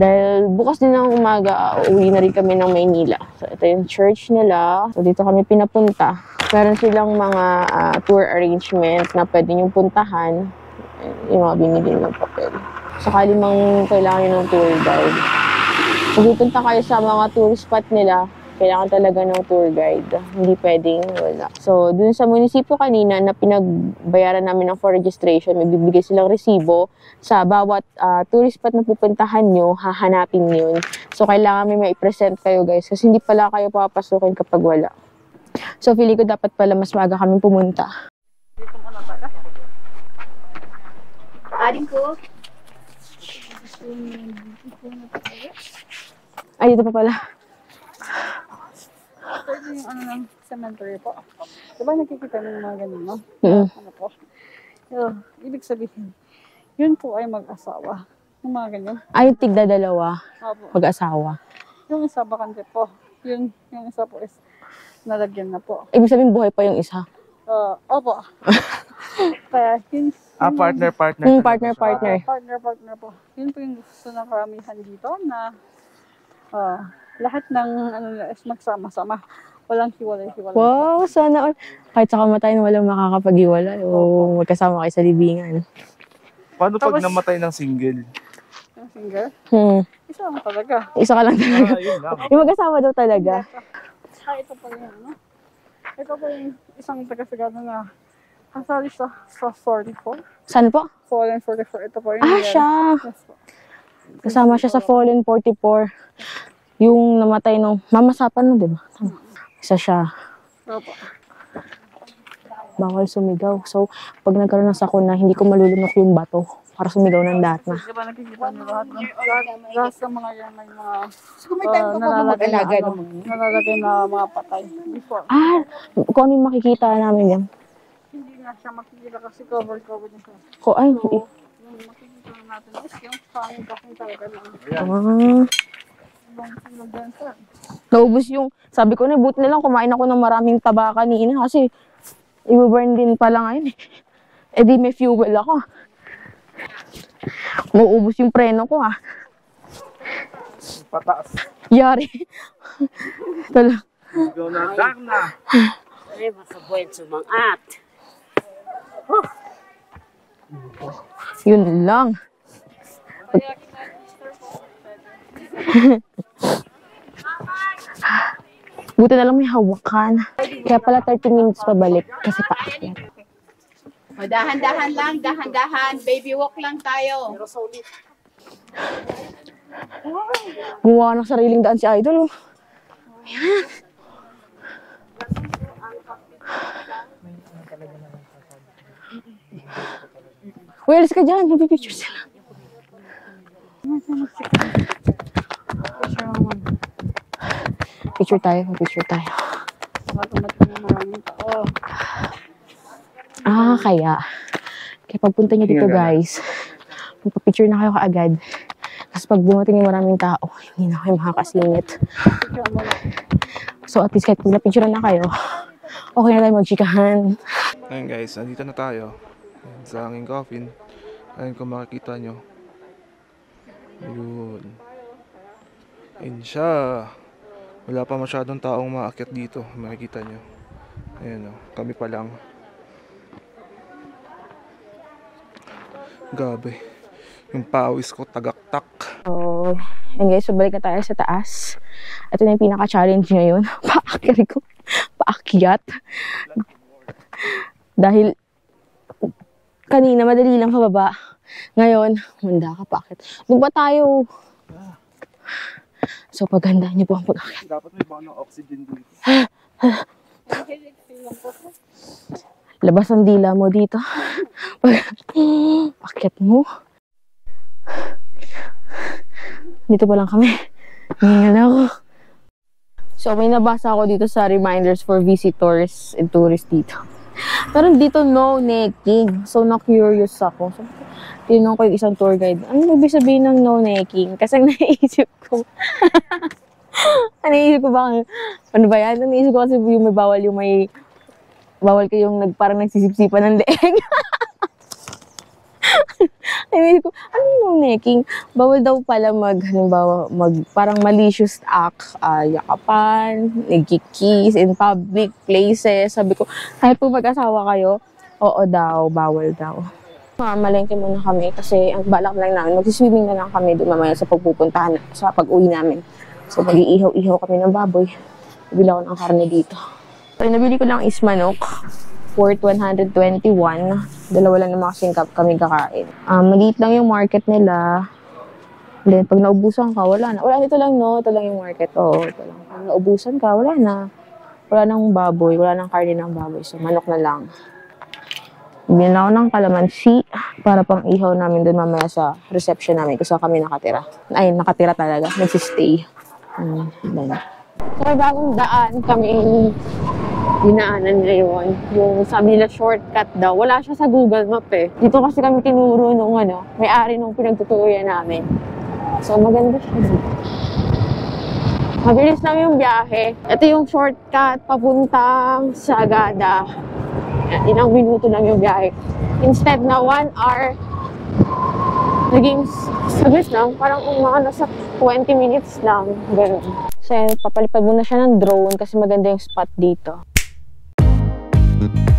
Dahil bukas din ng umaga, uwi na rin kami ng Maynila. So, ito yung church nila. So, dito kami pinapunta. Meron silang mga ah, tour arrangement na pwede nyo puntahan. Yung mga binigyan ng papel. Sakali mang kailangan nyo ng tour guide. Kung pupunta kayo sa mga tourist spot nila, kailangan talaga ng tour guide. Hindi pwedeng wala. So, dun sa munisipyo kanina na pinagbayaran namin ng for registration, may bibigay silang resibo sa bawat ah, tourist spot na pupuntahan nyo, hahanapin yun. So, kailangan may mai-present kayo guys kasi hindi pala kayo papasukin kapag wala. So, feeling ko dapat pala mas maaga kami pumunta. Aling ko. Ay, dito pa pala. Yung ano ng cemetery po. Diba nakikita ng mga ganun, no? Mm. Ano po? Yun, ibig sabihin, yun po ay mag-asawa. Yung mga ganyan. Ay, tigda dalawa, Opo. mag-asawa. Yung isa bakante po. Yun, yung isa po is nalagyan na po. Ibig sabihin, buhay pa yung isa. Uh, opo. Kaya yun, Ah, partner, partner. Talaga partner, partner. Ah, partner, partner po. Yun po yung gusto ng karamihan dito na ah, lahat ng ano is magsama-sama. Walang hiwalay-hiwalay. Wow, sana all. Kahit sa kamatayan, walang makakapag-iwala o magkasama kayo sa libingan. Paano pag Tapos- namatay ng single? Yung singer, Hmm. isa lang talaga. Isa ka lang talaga. Ah, yun lang. Yung mag-asawa daw talaga. Ah, ito pa yung ano. Ito pa yung isang taga-sagada na kasali sa, sa 44. Saan po? Fallen 44. Ito po yung Ah, yan. siya. Yes po. Kasama siya sa Fallen 44. Yung namatay nung Mama Sapan no, di ba? Isa siya. Opo. Bawal sumigaw. So, pag nagkaroon ng sakuna, hindi ko malulunok yung bato para sumigaw ng datna. Di ba nakikita niyo lahat ng lahat, lahat sa mga yan may mga uh, nalalagay na, ano, nalalagay na mga patay before. Ah, kung ano yung makikita namin yan. Hindi na siya makikita kasi cover-cover niya siya. Ko, ay, So, yung makikita natin is yung pangit kasi talaga ng ah, naubos yung, sabi ko na, buti na lang kumain ako ng maraming taba kanina kasi i-burn din pala ngayon eh. Eh di may fuel ako. Mauubos yung preno ko ah. Pataas. Yari. Tala. Ikaw na, Darna. Ay, makabuhay sumangat. Yun lang. Buti na lang may hawakan. Kaya pala 30 minutes pabalik kasi paakyat. O, dahan-dahan lang, dahan-dahan. Baby walk lang tayo. Gumawa ng sariling daan si Idol. Oh. Ayan. Uy, alis ka dyan. Magpipicture sila. Picture tayo. Picture tayo. Tumating ng maraming tao. Ah, kaya. Kaya pagpunta niyo dito, guys, magpa-picture na kayo kaagad. Kasi pag dumating yung maraming tao, hindi na kayo makakasingit. So, at least kahit pag napicture na kayo, okay na tayo magchikahan. Ayun guys, nandito na tayo. Sa aking coffin. Ayun kung makikita nyo. Ayun. Ayun siya. Wala pa masyadong taong maakyat dito. Makikita nyo. Ayan o. Kami pa lang. Gabi. Yung pawis ko tagaktak. So, and guys, so balik na tayo sa taas. Ito na yung pinaka-challenge ngayon. Paakyat ko. Paakyat. Dahil kanina madali lang pababa. Ngayon, manda ka paakyat. Doon pa tayo. So, paghanda niyo po ang pag-akyat. Dapat may baka ng oxygen dito. Labas ang dila mo dito. Pakyat mo. Dito pa lang kami. Hingal na ako. So, may nabasa ako dito sa reminders for visitors and tourists dito. Pero dito, no necking. So, na-curious ako. So, tinanong ko yung isang tour guide, ano ibig sabihin ng no necking? Kasi ang naisip ko, ang naisip ko ba, ano ba yan? Ang naisip ko kasi yung may bawal yung may bawal kayong nag, parang nagsisipsipan ng leeg. Ay, ko, ano yung necking? Bawal daw pala mag, halimbawa, mag, parang malicious act, ah, yakapan, nagkikiss in public places. Sabi ko, kahit po mag-asawa kayo, oo daw, bawal daw. Mamalengke muna kami kasi ang balak lang namin, magsiswimming na lang kami doon mamaya sa pagpupuntahan, sa pag-uwi namin. So, mag-iihaw-ihaw kami ng baboy. Bili ako ng karne dito. So, yung nabili ko lang is manok. Worth 121. Dalawa lang naman kasing kap- kami kakain. Um, maliit lang yung market nila. Then, pag naubusan ka, wala na. Wala, ito lang, no? Ito lang yung market. Oo, ito lang. Pag naubusan ka, wala na. Wala nang baboy. Wala nang karne ng baboy. So, manok na lang. Bili ako ng kalamansi para pang ihaw namin doon mamaya sa reception namin kung saan kami nakatira. Ay, nakatira talaga. Nagsistay. Hmm, then. So, bagong daan kami dinaanan ngayon. Yung sabi nila shortcut daw. Wala siya sa Google Map eh. Dito kasi kami tinuro nung ano, may-ari nung pinagtutuloyan namin. So maganda siya. Mabilis lang yung biyahe. Ito yung shortcut papuntang Sagada. Yan, ilang minuto lang yung biyahe. Instead na 1 hour, naging saglit lang. Parang umaka na sa 20 minutes lang. Ganun. So papalipad muna siya ng drone kasi maganda yung spot dito. Guys,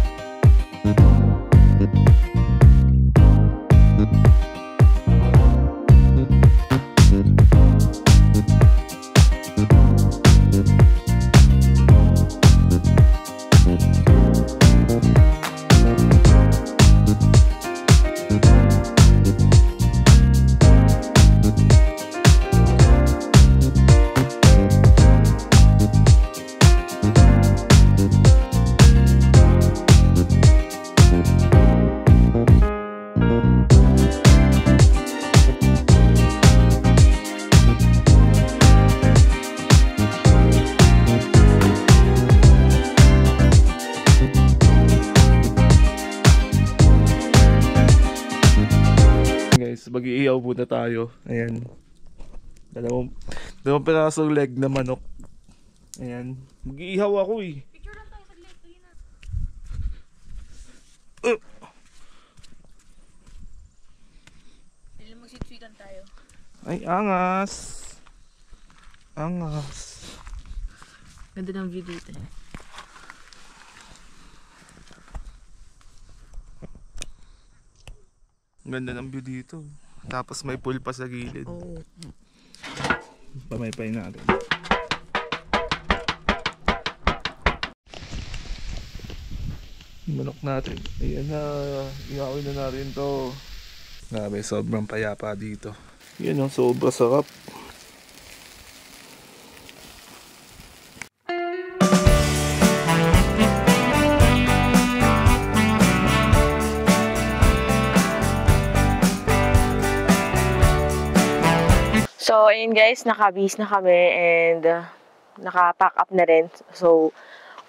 tayo. Ayan. Dalawang, dalawang pirasong leg na manok. Ayan. Mag-iihaw ako eh. Picture lang tayo saglit. tayo. Ay, angas. Angas. Ganda ng view dito. Ganda ng view dito. Tapos may pool pa sa gilid. Oo. Pamaypay natin. Manok natin. Ayan na. Iawin na natin to. Grabe, sobrang payapa dito. Yan ang sobra sarap. So, ayun guys, nakabis na kami and uh, naka-pack up na rin. So,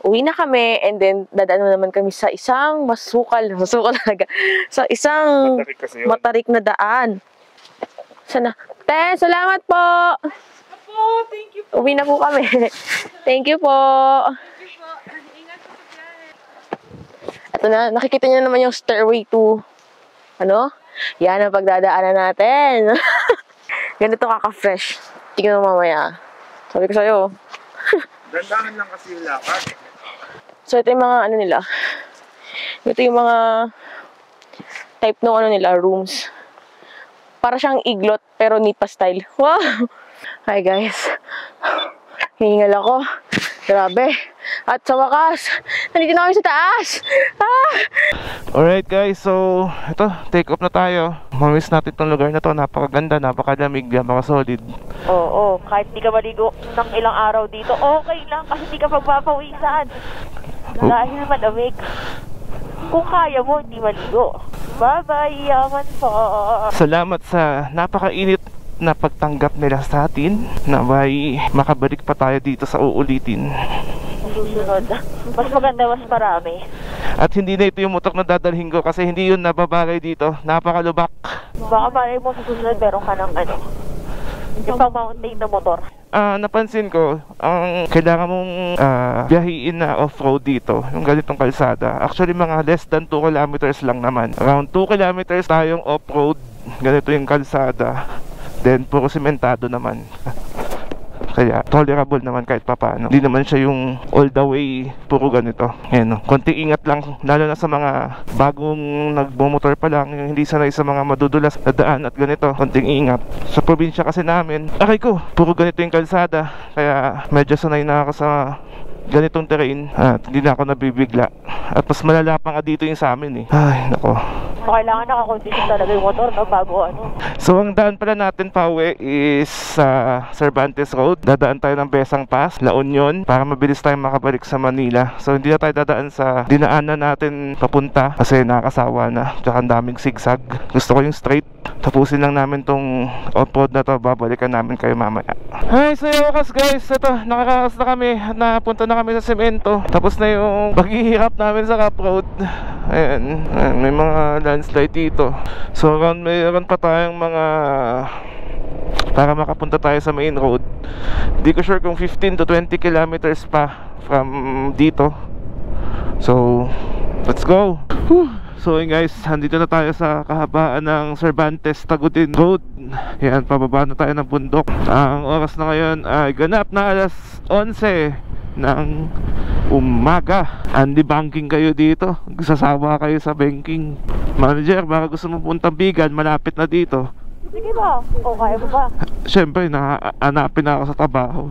uwi na kami and then dadaan na naman kami sa isang masukal, masukal talaga, sa isang Matarik matarik na daan. Sana. Te, salamat po! Uwi na po kami. Thank you po. Ito na, nakikita niyo naman yung stairway to, ano? Yan ang pagdadaanan natin. Ganito kaka-fresh. Tingnan mo mamaya. Sabi ko sa'yo. Dandahan lang kasi yung lakad. So, ito yung mga ano nila. Ito yung mga type ng ano nila, rooms. Para siyang iglot, pero nipa style. Wow! Hi guys. Hihingal ako. Grabe. At sa wakas, nandito na kami sa taas. Ah! Alright guys, so ito, take off na tayo. Mamiss natin tong lugar na to. Napakaganda, napakalamig, napaka-solid. Oo, kahit di ka maligo ng ilang araw dito, okay lang kasi di ka magpapawisan. Dahil malamig. Kung kaya mo, hindi maligo. Bye-bye, yaman po. Salamat sa napakainit na pagtanggap nila sa atin na may makabalik pa tayo dito sa uulitin. Susunod. Mas maganda, mas marami. At hindi na ito yung motor na dadalhin ko kasi hindi yun nababagay dito. Napakalubak. Baka malay mo sa susunod meron ka ng ano, yung pang mountain na motor. Ah, napansin ko, ang kailangan mong ah, biyahiin na off-road dito, yung ganitong kalsada. Actually, mga less than 2 kilometers lang naman. Around 2 kilometers tayong off-road. Ganito yung kalsada. Then, puro sementado naman. Kaya, tolerable naman kahit papaano. Hindi naman siya yung all the way puro ganito. Ayan, no. konting ingat lang, lalo na sa mga bagong nagbomotor pa lang, yung hindi sanay sa mga madudulas na daan at ganito, konting ingat. Sa probinsya kasi namin, aray ko, puro ganito yung kalsada. Kaya, medyo sanay na ako sa ganitong terrain at hindi na ako nabibigla. At mas malala pa nga dito yung sa amin eh. Ay, nako. So, kailangan nakakondisyon talaga yung motor no, bago ano. So ang daan pala natin pa uwi is sa Cervantes Road. Dadaan tayo ng Besang Pass, La Union para mabilis tayong makabalik sa Manila. So hindi na tayo dadaan sa dinaanan natin papunta kasi nakakasawa na. Tsaka ang daming zigzag. Gusto ko yung straight. Tapusin lang namin tong off-road na to. Babalikan namin kayo mamaya. Hi, sa iyo wakas guys. Ito, nakakakas na kami. Napunta na kami sa semento. Tapos na yung paghihirap namin sa rough road. Ayan, ayan, may mga landslide dito. So around mayroon pa tayong mga para makapunta tayo sa main road. Hindi ko sure kung 15 to 20 kilometers pa from dito. So, let's go. Whew. So yun guys, andito na tayo sa kahabaan ng Cervantes Tagudin Road. Yan, pababa na tayo ng bundok. Ang oras na ngayon ay ganap na alas 11 ng umaga. Andy banking kayo dito. Sasawa kayo sa banking. Manager, baka gusto mo puntang bigan, malapit na dito. Sige ba? O, kaya mo ba? Siyempre, nahanapin na ako sa trabaho.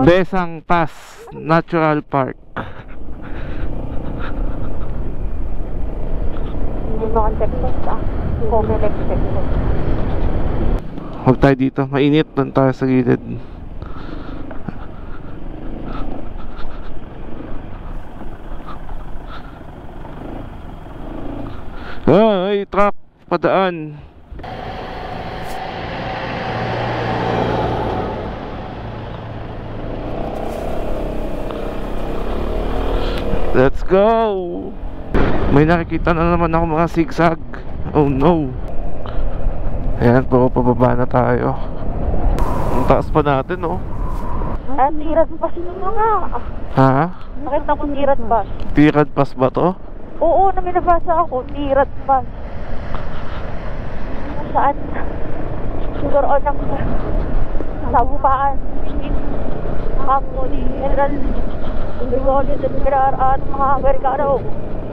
Besang Pass Natural Park. Hindi mo Texas ah. Huwag tayo dito, mainit. Doon tayo sa gilid. Ay, truck, padaan. Let's go! May nakikita na naman ako mga zigzag. Oh no. Ayan, pababa na tayo. Ang taas pa natin, oh. Ah, tirad pa sila mga. Ha? Nakita ko tirad pa. Tirad pass ba to? Oo, na may nabasa ako. Tirad pa. Saan? Siguro o ng sabupaan. Kapo ni General Pilar at mga Amerikano.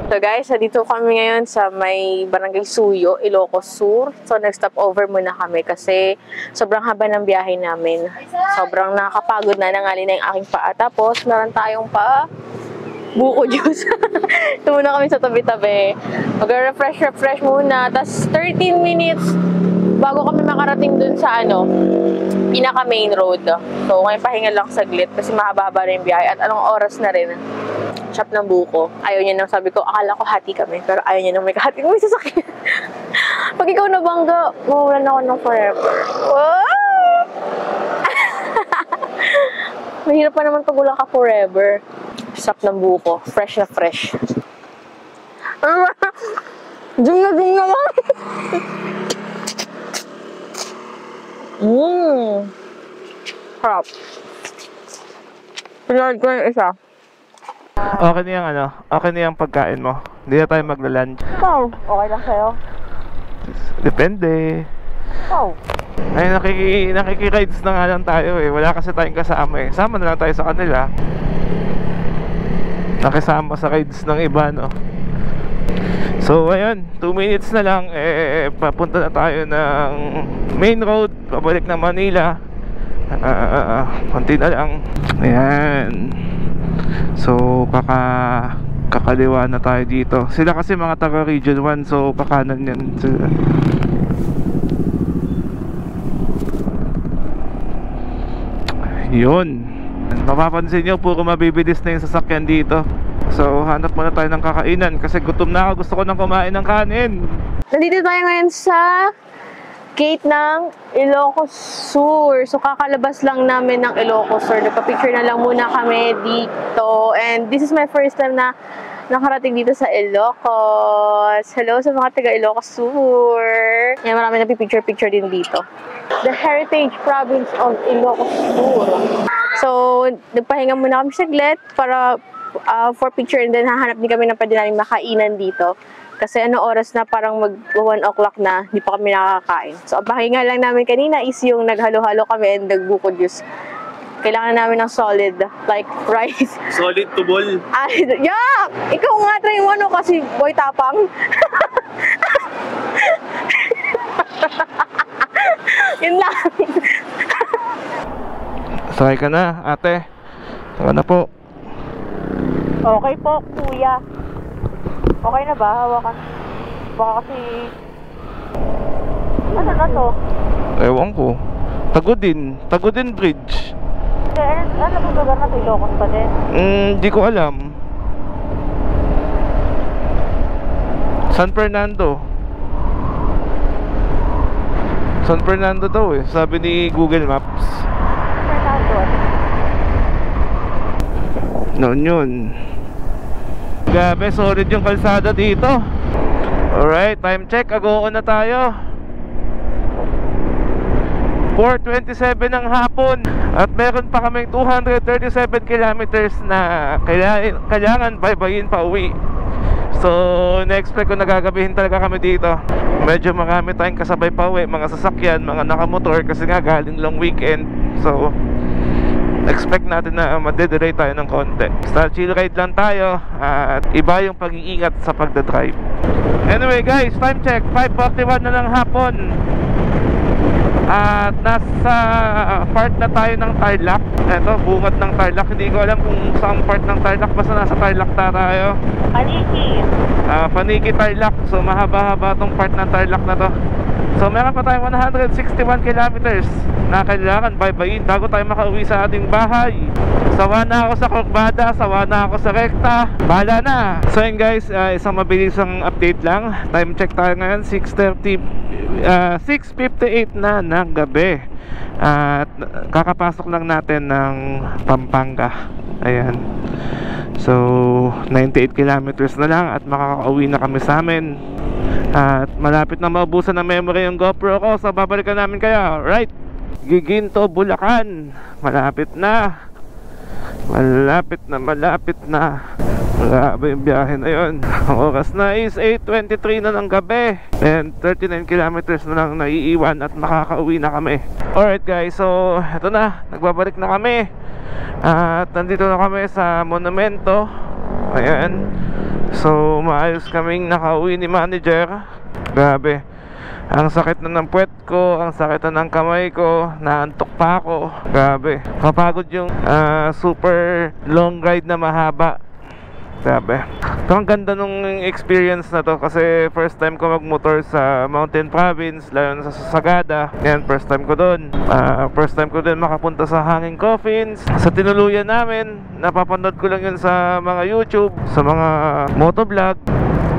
So guys, dito kami ngayon sa may Barangay Suyo, Ilocos Sur. So nag-stop over muna kami kasi sobrang haba ng biyahe namin. Sobrang nakakapagod na nangali na yung aking paa. Tapos meron tayong pa buko juice. Ito muna kami sa tabi-tabi. Mag-refresh-refresh muna. Tapos 13 minutes bago kami makarating dun sa ano, pinaka main road. So ngayon pahinga lang saglit kasi mahaba-haba na yung biyahe. At anong oras na rin? shop ng buko. Ayaw niya nang sabi ko, akala ko hati kami. Pero ayaw niya nang may kahati ko may sasakyan. Pag ikaw nabangga, mawalan ako ng forever. Wow! Mahirap pa naman pag wala ka forever. Shop ng buko. Fresh na fresh. Dung na dung naman. Mmm. Harap. Pinahid ko yung isa. Okay na yung ano, okay na yung pagkain mo. Hindi na tayo magla-lunch. Ikaw, okay lang sa'yo? Depende. Ikaw. Ay, nakiki, nakiki-rides na nga lang tayo eh. Wala kasi tayong kasama eh. Sama na lang tayo sa kanila. Nakisama sa rides ng iba, no? So, ayun. 2 minutes na lang. Eh, papunta na tayo ng main road. Pabalik na Manila. Ah, konti na lang. Ayan. So, kaka kakaliwa na tayo dito. Sila kasi mga taga Region 1, so kakanan yan sila. Yun. Mapapansin nyo, puro mabibilis na yung sasakyan dito. So, hanap muna tayo ng kakainan kasi gutom na ako. Gusto ko nang kumain ng kanin. Nandito tayo ngayon sa gate ng Ilocos Sur. So, kakalabas lang namin ng Ilocos Sur. Nagpa-picture na lang muna kami dito. And this is my first time na nakarating dito sa Ilocos. Hello sa mga taga Ilocos Sur. Yan, marami na picture-picture din dito. The Heritage Province of Ilocos Sur. So, nagpahinga muna kami saglit para uh, for picture and then hahanap din kami ng pwede namin makainan dito. Kasi ano oras na parang mag 1 o'clock na, di pa kami nakakain. So, ang pahinga lang namin kanina is yung naghalo-halo kami and nagbuko juice. Kailangan namin ng solid, like rice. Solid to ball. Ay, yeah! Ikaw nga try mo ano kasi boy tapang. Yun lang. Sakay ka na, ate. Saka na po. Okay po, kuya. Okay na ba? Hawakan. Baka kasi... Ano na to? Ewan ko. Tagudin. Tagudin Bridge. Hindi, ano, ba lugar na to? Ilocos pa din? Hmm, di ko alam. San Fernando. San Fernando daw eh. Sabi ni Google Maps. Fernando. Noon yun. Grabe, solid yung kalsada dito. Alright, time check. Agoon na tayo. 4.27 ng hapon. At meron pa kaming 237 kilometers na kailangan, kailangan baybayin pa uwi. So na-expect ko nagagabihin talaga kami dito. Medyo marami tayong kasabay pa uwi mga sasakyan, mga nakamotor kasi nga galing long weekend. So expect natin na madedelay tayo ng konti. Start chill ride lang tayo at iba yung pag-iingat sa pagdadrive. Anyway guys time check. 5.41 na ng hapon at nasa part na tayo ng Tarlac. Ito, bungat ng Tarlac. Hindi ko alam kung saan part ng Tarlac. Basta nasa Tarlac na tayo. Paniki. Ah, Paniki Tarlac. So mahaba-haba tong part ng Tarlac na to So meron pa tayong 161 kilometers Na kailangan baybayin Bago tayo makauwi sa ating bahay. Sawa na ako sa kurbada Sawa na ako sa rekta. Bahala na. So yun guys, ah, isang mabilisang update lang. Time check tayo ngayon 6.30 Ah, 6.58 na ng gabi. At kakapasok lang natin ng Pampanga. Ayan. So 98 kilometers na lang At makakauwi na kami sa amin At malapit na maubusan ng memory yung GoPro ko So babalikan namin kayo. Right? Giginto, Bulacan. Malapit na. Malapit na, malapit na. Grabe yung biyahe na yun? Ang oras na is 8.23 na ng gabi. And 39 kilometers na lang naiiwan At makakauwi na kami. Alright guys, so eto na. Nagbabalik na kami. At nandito na kami sa monumento. Ayan So maayos kaming nakauwi ni manager Grabe ang sakit na ng puwet ko, ang sakit na ng kamay ko, naantok pa ako. Grabe. Kapagod yung ah, super long ride na mahaba. Grabe. Ito ang ganda nung experience na to kasi first time ko magmotor sa Mountain Province, lalo na sa Sagada. Yan, first time ko doon. Ah, first time ko din makapunta sa Hanging Coffins. Sa tinuluyan namin, napapanood ko lang yun sa mga YouTube, sa mga motovlog.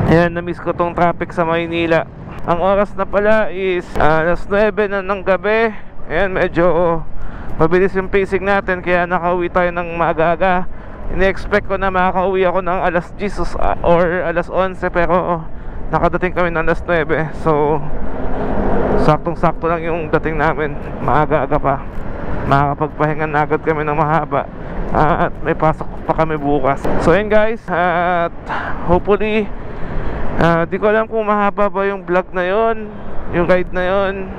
Ayan, na-miss ko tong traffic sa Maynila. Ang oras na pala is ah, alas 9 na ng gabi. Ayan, medyo mabilis yung pacing natin kaya nakauwi tayo ng maaga-aga. Ini-expect ko na makakauwi ako ng alas 10 ah, or alas 11 pero nakadating kami ng alas 9. So, saktong-sakto lang yung dating namin. Maaga-aga pa. Makakapagpahinga na agad kami ng mahaba. At may pasok pa kami bukas. So, yun guys. At hopefully, Ah, di ko alam kung mahaba ba yung vlog na yon, yung ride na yon.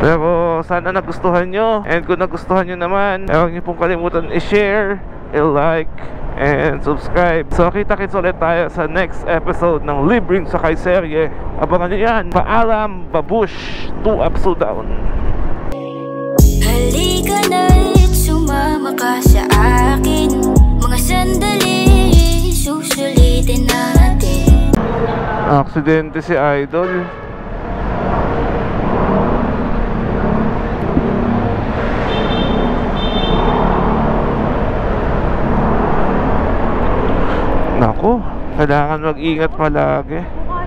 Pero sana nagustuhan nyo And kung nagustuhan nyo naman Huwag nyo pong kalimutan i-share I-like And subscribe. So kita-kits ulit tayo sa next episode Ng Libreng Sakay Serye. Abangan nyo yan. Paalam, babush, two up, so down. Halika na't sumama ka sa akin. Mga sandali susulitin natin. Aksidente si Idol Nako, kailangan mag-ingat palagi